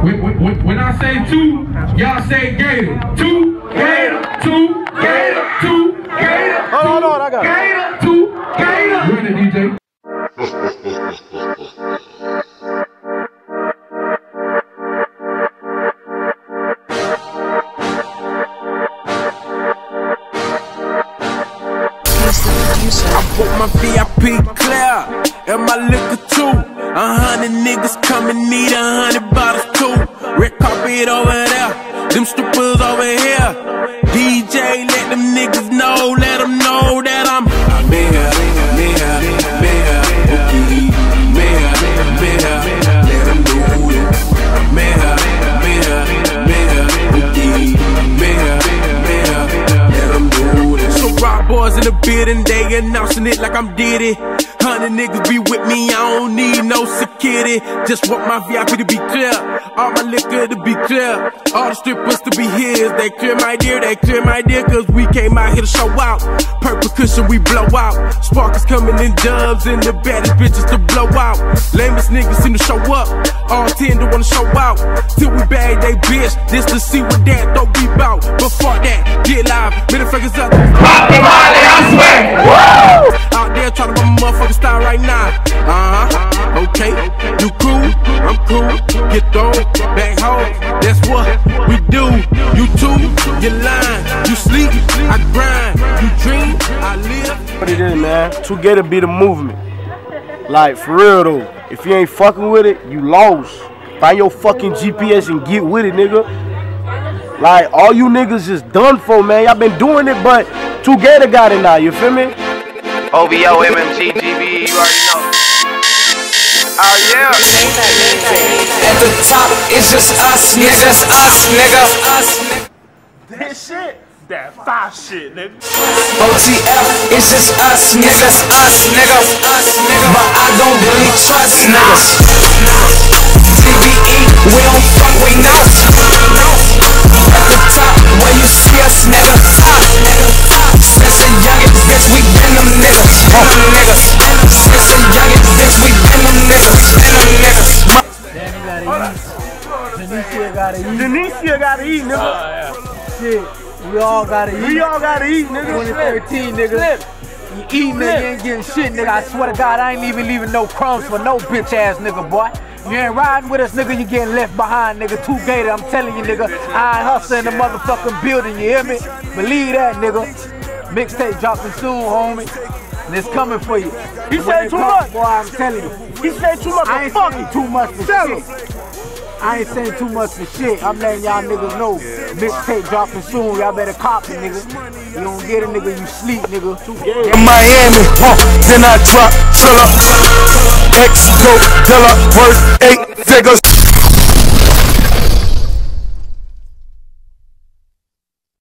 I say two, y'all say Gator. Two, Gator, two, Gator, two, Gator. Hold on, hold on, I got it. Gator, two, Gator. Run it, DJ. He's the producer. I put my VIP clear and my liquor too. A hundred niggas come need a hundred bottles too. Red carpet over there, them strippers over here. DJ, let them niggas know, let them know that I'm been here, been here, them know it. Been here, been here, them know it. So rock boys in the building, they announcing it like I'm Diddy. Hundred niggas be with me, I don't need no security. Just want my VIP to be clear, all my liquor to be clear, all the strippers to be his. They clear my dear, they clear my dear, cause we came out here to show out. Purple cushion, we blow out. Sparkers coming in dubs, and the baddest bitches to blow out. Lamest niggas seem to show up, all ten to wanna show out. Till we bag they bitch, just to see what that don't be bout. But fuck that, get live, middle fingers up. Out there trying to run my motherfucking style right now. Uh huh. Okay. You cool? I'm cool. Get thrown back home. That's what we do. You too. You lying. You sleep. I grind. You dream. I live. What it is, man. Together be the movement. Like, for real though. If you ain't fucking with it, you lost. Find your fucking GPS and get with it, nigga. Like, all you niggas is done for, man. Y'all been doing it, but Together got it now, you feel me? OVO, MMG, GB, you already know. Oh yeah. At the top, it's just us, nigga. Just us, nigga. Us, nigga. That shit. That fire shit, nigga. OTF, it's just us, nigga. Just us, nigga. Us, nigga. But I don't really trust niggas. TVE, we don't gotta eat. Denicia gotta eat, nigga. Oh, shit, we all gotta eat. We all gotta eat, nigga. 2013, nigga. You eat, nigga, you ain't getting shit, nigga. I swear to God, I ain't even leaving no crumbs for no bitch ass nigga, boy. You ain't riding with us, nigga, you getting left behind, nigga. Two gator, I'm telling you, nigga. I hustle in the motherfucking building, you hear me? Believe that, nigga. Mixtape dropping soon, homie. And it's coming for you. He When said too much. Boy, I'm telling you. He said too much. I ain't Fuck saying too much for Tell shit. him. I ain't saying too much for shit. I'm letting y'all niggas know. Mixtape dropping soon. Y'all better cop nigga. You don't get it, nigga. You sleep, nigga. in Miami, huh? Then I drop, chill up. X go, dealer, worth eight figures.